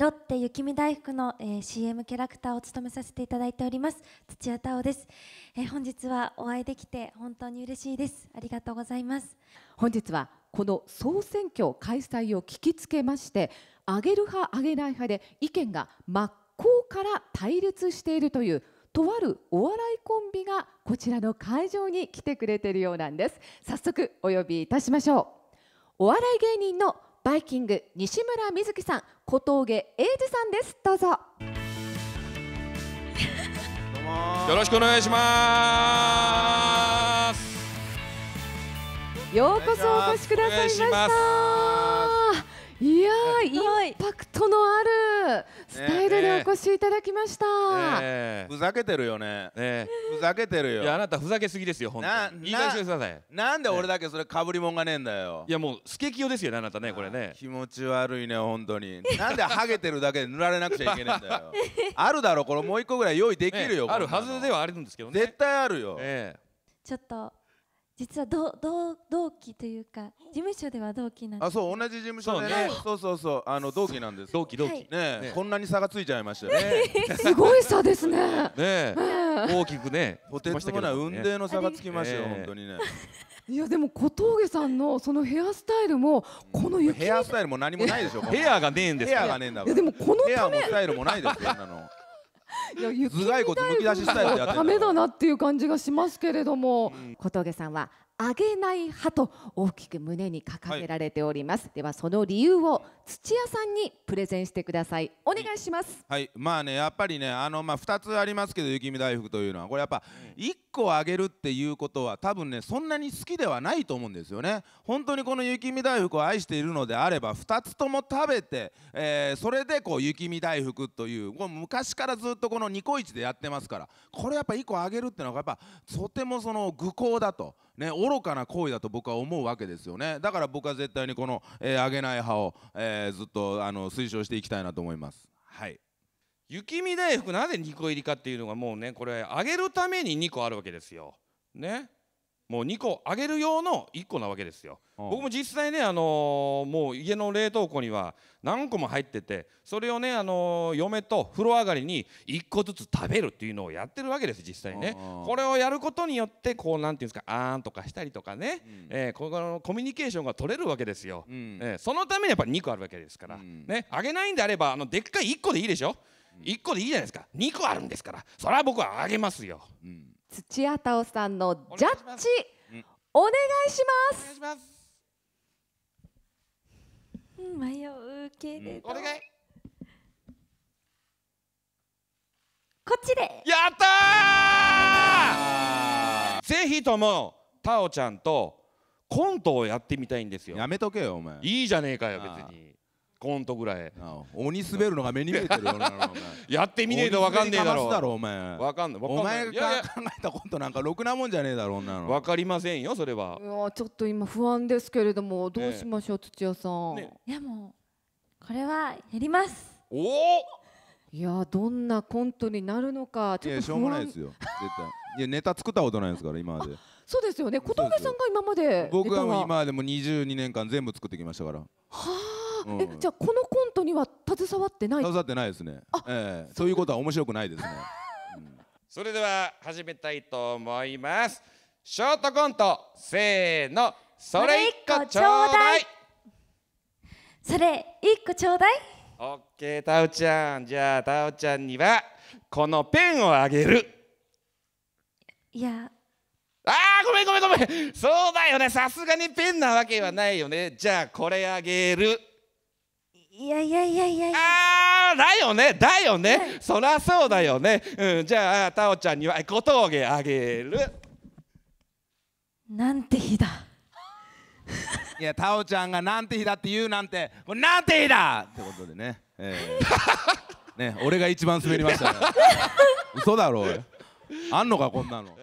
ロッテ雪見大福の、えー、CM キャラクターを務めさせていただいております土屋太鳳です、えー、本日はお会いできて本当に嬉しいです。ありがとうございます。本日はこの総選挙開催を聞きつけまして上げる派上げない派で意見が真っ向から対立しているというとあるお笑いコンビがこちらの会場に来てくれているようなんです。早速お呼びいたしましょう。お笑い芸人のバイキング西村瑞希さん小峠英二さんです。どうぞ。よろしくお願いします。ようこそお越しくださいました。いやインパクトのあるスタイルでお越しいただきました、え。ふざけてるよね。え。ふざけてるよ。いやあなたふざけすぎですよ本な当に。言い返してください。なんで俺だけそれかぶりもんがねえんだよ。いやもうスケキヨですよねあなたねこれね。気持ち悪いね本当に。なんでハゲてるだけで塗られなくちゃいけねえんだよ。あるだろこれもう一個ぐらい用意できるよ、ねあるはずではあるんですけどね。絶対あるよ、え。ちょっと実は同同同期というか事務所では同期なんですあそう同じ事務所でね。そうね。そうそうそう。あの同期なんです。え同期同期。はい。ねえ。ねこんなに差がついちゃいましたよね。すごい差ですね。ねえ。大きくねとてつもない運命の差がつきましたよええ。本当にね。いやでも小峠さんのそのヘアスタイルもこの雪ヘアスタイルも何もないでしょヘアがねえんですヘよアがねえんだから。いやでもこのヘアもスタイルもないですよそんなの頭蓋骨むき出しスタイルでやって ダんメだなっていう感じがしますけれども、ん。小峠さんは上げない派と大きく胸に掲げられております、ではその理由を土屋さんにプレゼンしてください。お願いします、はい。まあねやっぱりねあのまあ2つありますけど雪見大福というのは。これやっぱ1個あげるっていうことは多分ねそんなに好きではないと思うんですよね。本当にこの雪見大福を愛しているのであれば2つとも食べて、えーそれでこう雪見大福というこう昔からずっとこのニコイチでやってますから。これやっぱ1個あげるっていうのがやっぱとてもその愚行だとね愚かな行為だと僕は思うわけですよね。だから僕は絶対にこの、えーあげない派を、えーずっとあの推奨していきたいなと思います。はい。雪見大福なぜ2個入りかっていうのがもうねこれ揚げるために2個あるわけですよ。ね。もう2個揚げる用の1個なわけですよ。うん。僕も実際ねあのーもう家の冷凍庫には何個も入っててそれをねあのー嫁と風呂上がりに1個ずつ食べるっていうのをやってるわけです実際にね。うん。これをやることによってこうなんていうんですかあーんとかしたりとかね、うん。えーこのコミュニケーションが取れるわけですよ、うん。えーそのためにやっぱ2個あるわけですから、うん。ね揚げないんであればあのでっかい1個でいいでしょ、1個でいいじゃないですか。2個あるんですから。それは僕は揚げますよ。うん土屋太鳳さんのジャッジうん。お願いしおます。迷うけれど、お願い。こっちで。やったぜひともタオちゃんとコントをやってみたいんですよ。ーやめとけよお前。いいじゃねえかよ別にコントぐらい。鬼滑るのが目に見えてるよ やってみねえとわかんねえだろだろお前。わかんないわかんない。お前いやいや。が考えたことなんかろくなもんじゃねえだろ女の。わかりませんよそれは。ちょっと今不安ですけれどもどうしましょう、土屋さん、ね。いやもうこれはやります。おお。いやどんなコントになるのかちょっといやしょうもないですよ絶対。いやネタ作ったことないですから今まで。そうですよね。小峠さんが今まで僕は今までも22年間全部作ってきましたから。はあ、うんえじゃあこのコントには携わってない？携わってないですね。ええ。そういうことは面白くないですね。それでは始めたいと思います。ショートコントせーの。それ一個ちょうだい。それ一個ちょうだい？オッケータオちゃん。じゃあタオちゃんにはこのペンをあげる。いや。あーごめんごめんごめん。そうだよね。さすがにペンなわけはないよね。じゃあこれあげるいやいやいやいやいや。あーだよね。だよね。そりゃそうだよね。うん。じゃあタオちゃんには小峠あげる。なんて日だ。いやタオちゃんがなんて日だって言うなんてこれなんて日だ！ってことでね。ええ。ね俺が一番滑りましたね嘘だろおい。あんのかこんなの